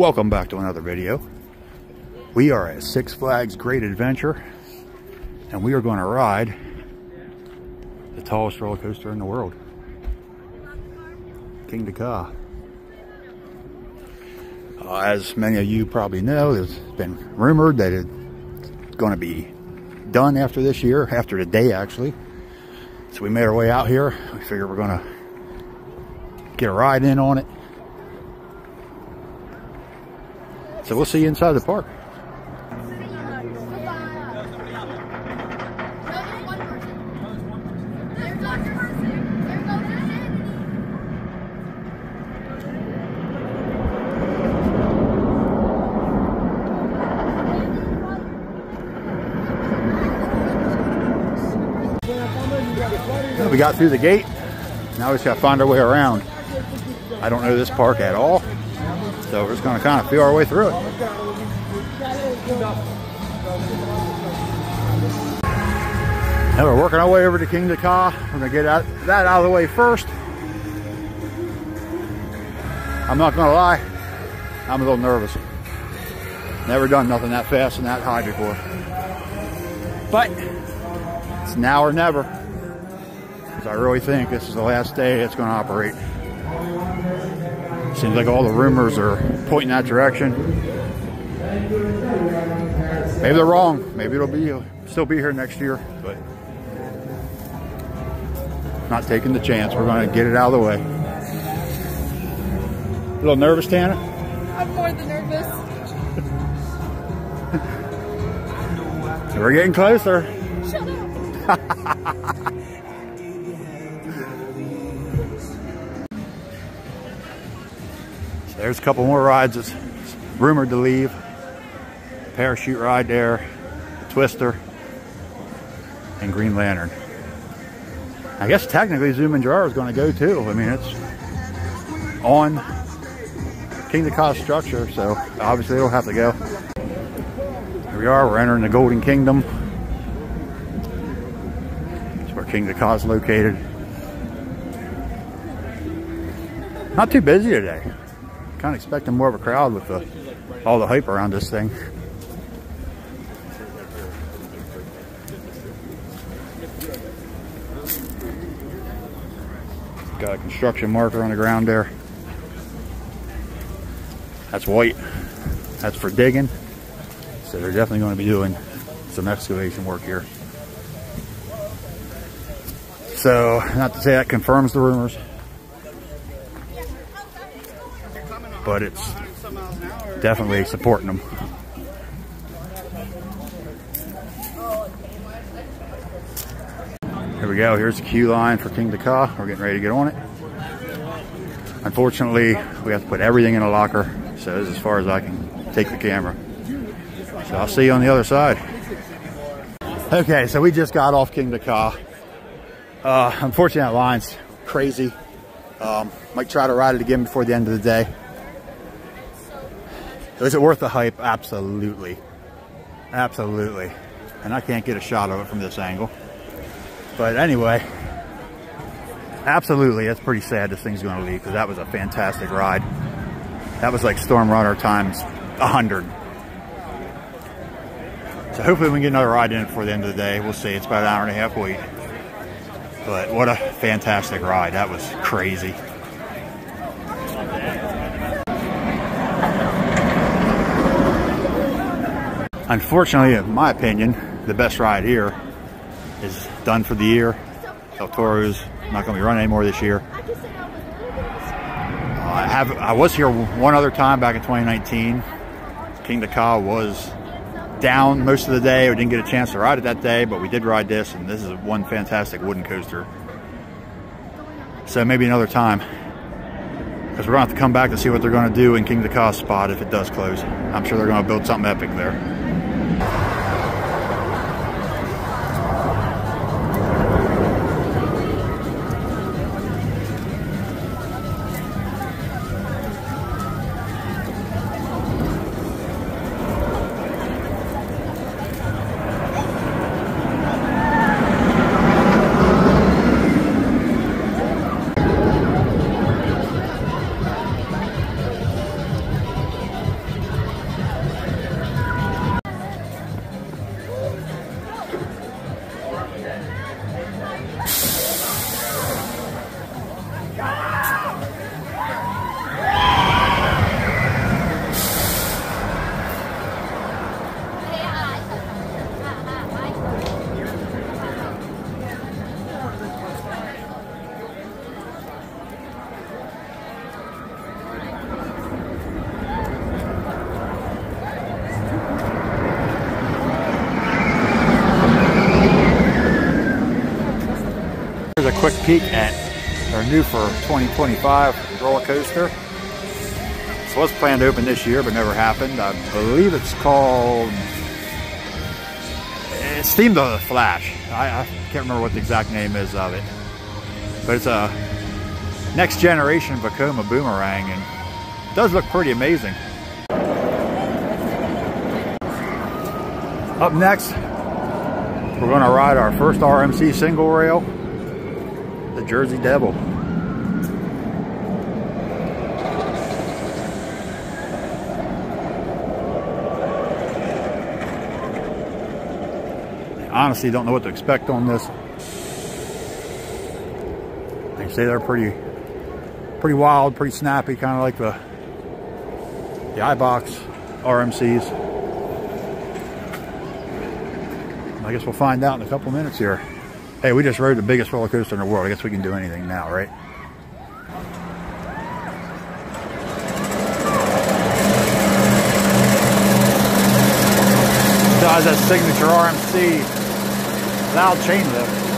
Welcome back to another video. We are at Six Flags Great Adventure and we are going to ride the tallest roller coaster in the world. Kingda Ka. Uh, as many of you probably know, it's been rumored that it's going to be done after this year, after the day actually. So we made our way out here. We figure we're going to get a ride in on it. So we'll see you inside the park. We got through the gate. Now we just got to find our way around. I don't know this park at all. So we're just going to kind of feel our way through it. Now we're working our way over to Kingda Ka. We're going to get that, that out of the way first. I'm not going to lie, I'm a little nervous. Never done nothing that fast and that high before. But it's now or never. Because I really think this is the last day it's going to operate. Seems like all the rumors are pointing that direction. Maybe they're wrong. Maybe it'll be still be here next year, but not taking the chance. We're going to get it out of the way. A little nervous, Tana? I'm more than nervous. We're getting closer. Shut up. There's a couple more rides that's rumored to leave. Parachute ride there, the Twister, and Green Lantern. I guess technically Zumanjaro is going to go too. I mean, it's on King Kingda Ka structure, so obviously it'll have to go. Here we are, we're entering the Golden Kingdom. That's where Kingda Ka is located. Not too busy today kind of expecting more of a crowd with the, all the hype around this thing. Got a construction marker on the ground there. That's white. That's for digging. So they're definitely going to be doing some excavation work here. So, not to say that confirms the rumors, but it's definitely supporting them. Here we go. Here's the queue line for Kingda Ka. We're getting ready to get on it. Unfortunately, we have to put everything in a locker, so this is as far as I can take the camera. So I'll see you on the other side. Okay, so we just got off Kingda Ka. Uh, unfortunately, that line's crazy. Um, might try to ride it again before the end of the day. Is it worth the hype? Absolutely. Absolutely. And I can't get a shot of it from this angle. But anyway, absolutely, it's pretty sad this thing's going to leave because that was a fantastic ride. That was like Storm Runner times 100. So hopefully we can get another ride in before the end of the day. We'll see. It's about an hour and a half wait. But what a fantastic ride. That was crazy. Unfortunately, in my opinion, the best ride here is done for the year. El Toro's not going to be running anymore this year. Uh, I have I was here one other time back in 2019. Kingda Ka was down most of the day. We didn't get a chance to ride it that day, but we did ride this, and this is one fantastic wooden coaster. So maybe another time. Because we're going to have to come back to see what they're going to do in Kingda Ka spot if it does close. I'm sure they're going to build something epic there. Peek at our new for 2025 roller coaster. This was planned to open this year, but never happened. I believe it's called it's themed to the Flash. I, I can't remember what the exact name is of it, but it's a next generation Vekoma boomerang, and it does look pretty amazing. Up next, we're going to ride our first RMC single rail, the Jersey Devil. honestly don't know what to expect on this. They say they're pretty, pretty wild, pretty snappy, kind of like the the iBox RMCs. I guess we'll find out in a couple minutes here. Hey, we just rode the biggest roller coaster in the world. I guess we can do anything now, right? Does that signature RMC loud chain lift.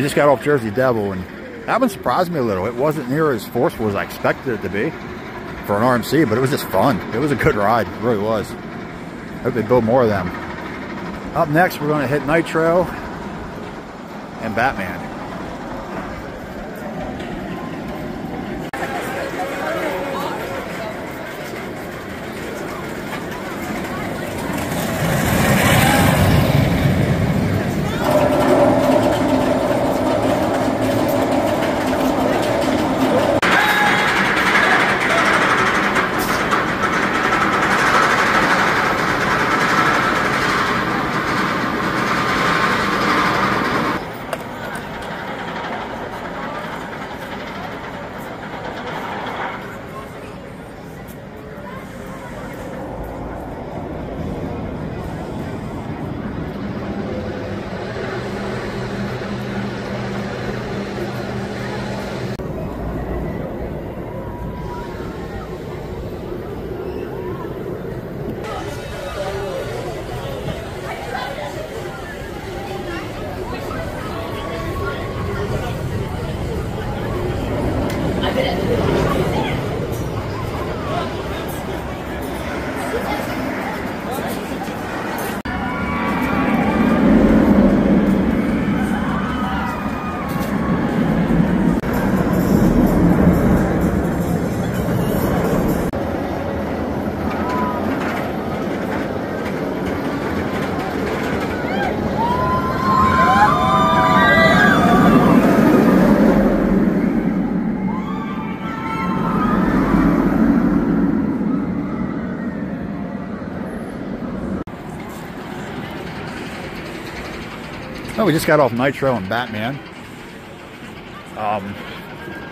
We just got off Jersey Devil, and that one surprised me a little. It wasn't near as forceful as I expected it to be for an RMC, but it was just fun. It was a good ride. It really was. Hope they build more of them. Up next, we're going to hit Nitro and Batman. Oh, we just got off Nitro and Batman. Um,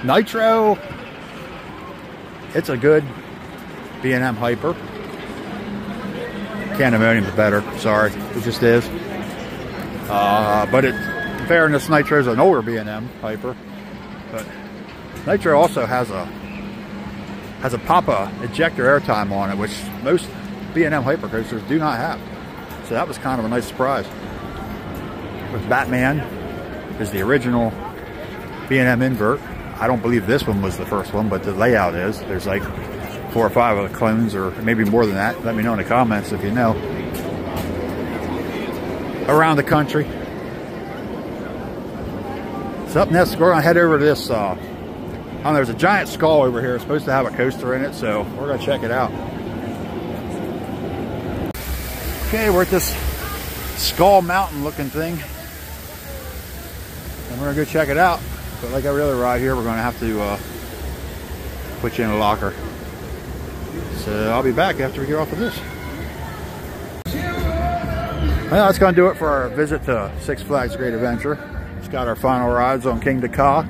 Nitro, it's a good B&M Hyper. Candymonium's better. Sorry, it just is. Uh, but it, in fairness, Nitro's an older B&M Hyper. But Nitro also has a has a Papa ejector airtime on it, which most B&M Hyper coasters do not have. So that was kind of a nice surprise. With Batman is the original B&M invert. I don't believe this one was the first one, but the layout is. There's like four or five of the clones, or maybe more than that. Let me know in the comments if you know. Around the country. So up next, we're gonna head over to this. Uh, oh, there's a giant skull over here. It's supposed to have a coaster in it, so we're gonna check it out. Okay, we're at this Skull Mountain looking thing. And we're gonna go check it out. But like every other ride here, we're gonna have to uh, put you in a locker. So I'll be back after we get off of this. Well, that's gonna do it for our visit to Six Flags Great Adventure. It's got our final rides on Kingda Ka,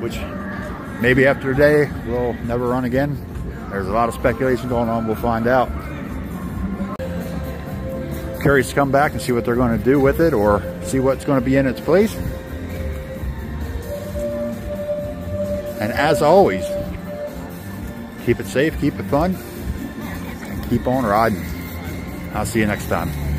which maybe after today we'll never run again. There's a lot of speculation going on, we'll find out. Curious to come back and see what they're going to do with it or see what's going to be in its place. And as always, keep it safe, keep it fun, and keep on riding. I'll see you next time.